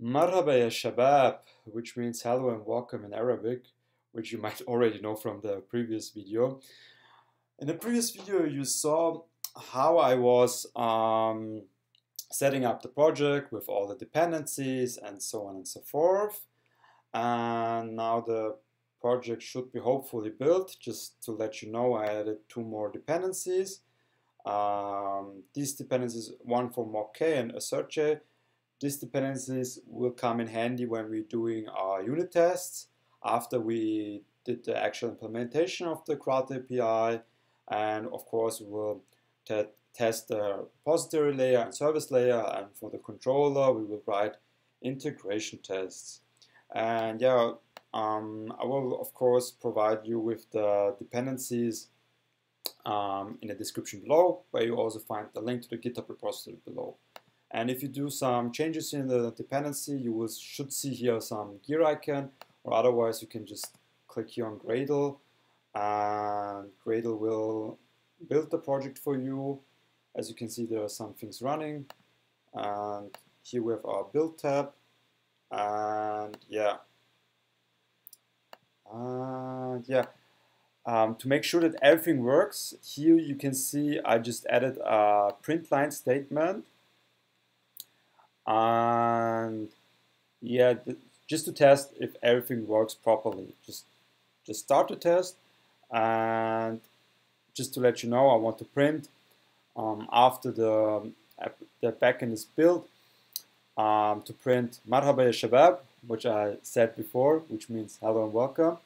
Marhaba ya shabab, which means hello and welcome in Arabic, which you might already know from the previous video. In the previous video, you saw how I was um, setting up the project with all the dependencies and so on and so forth. And now the project should be hopefully built. Just to let you know, I added two more dependencies. Um, these dependencies, one for MockK and AssertJ, these dependencies will come in handy when we're doing our unit tests after we did the actual implementation of the CRUD API and of course we will te test the repository layer and service layer. And for the controller we will write integration tests. And yeah um, I will of course provide you with the dependencies um, in the description below where you also find the link to the GitHub repository below. And if you do some changes in the dependency, you will should see here some gear icon, or otherwise you can just click here on Gradle, and Gradle will build the project for you. As you can see, there are some things running, and here we have our build tab, and yeah, and yeah. Um, to make sure that everything works, here you can see I just added a print line statement and yeah just to test if everything works properly. Just just start the test. And just to let you know I want to print um, after the the backend is built um, to print marhaba ya shabab which I said before which means hello and welcome.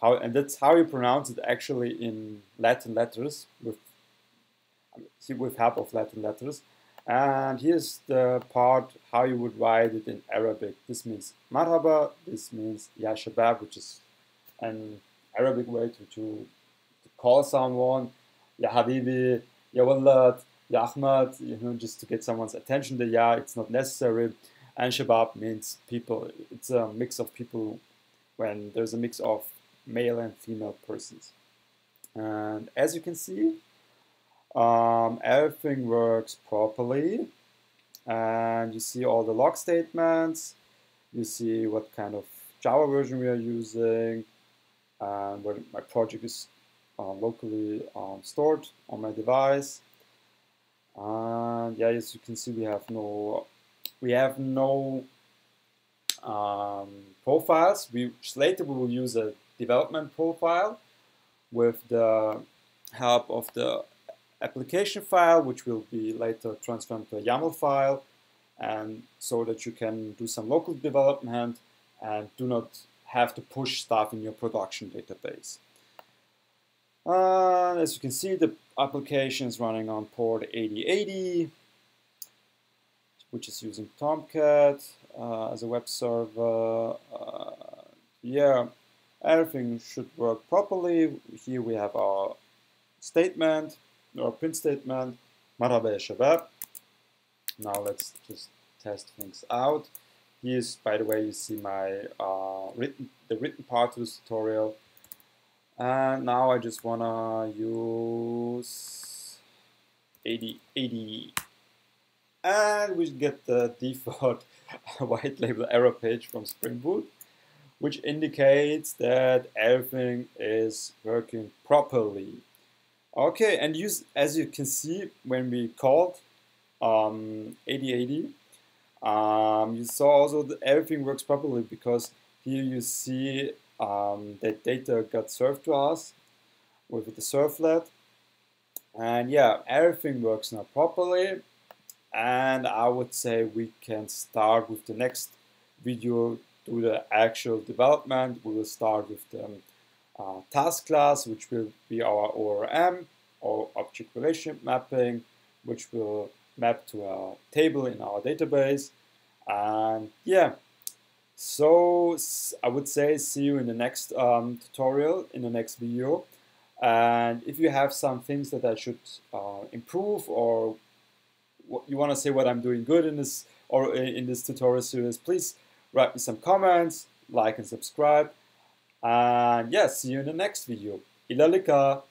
How and that's how you pronounce it actually in Latin letters with with help of Latin letters and here's the part how you would write it in Arabic. This means marhaba, this means ya shabab, which is an Arabic way to, to, to call someone, ya habibi, ya walad, ya ahmad, you know, just to get someone's attention. The ya, it's not necessary. And shabab means people. It's a mix of people when there's a mix of male and female persons. And as you can see, um, everything works properly. And you see all the log statements. You see what kind of Java version we are using and where my project is uh, locally um, stored on my device. And yeah as you can see we have no we have no um, profiles. We later we will use a development profile with the help of the application file, which will be later transformed to a YAML file, and so that you can do some local development and do not have to push stuff in your production database. Uh, as you can see, the application is running on port 8080, which is using Tomcat uh, as a web server. Uh, yeah, everything should work properly. Here we have our statement our print statement, marhaba ya shabab. Now let's just test things out. Here's, by the way, you see my uh, written, the written part of this tutorial. And now I just wanna use 80, 80 and we get the default white label error page from Spring Boot, which indicates that everything is working properly. Okay, and as you can see when we called um, 8080, um, you saw also that everything works properly because here you see um, that data got served to us with the servlet. And yeah, everything works now properly. And I would say we can start with the next video to the actual development. We will start with the uh, task class, which will be our ORM or object relationship mapping, which will map to a table in our database. And yeah, so I would say see you in the next um, tutorial, in the next video. And if you have some things that I should uh, improve or you want to say what I'm doing good in this or in this tutorial series, please write me some comments, like and subscribe. And yeah, see you in the next video. Ila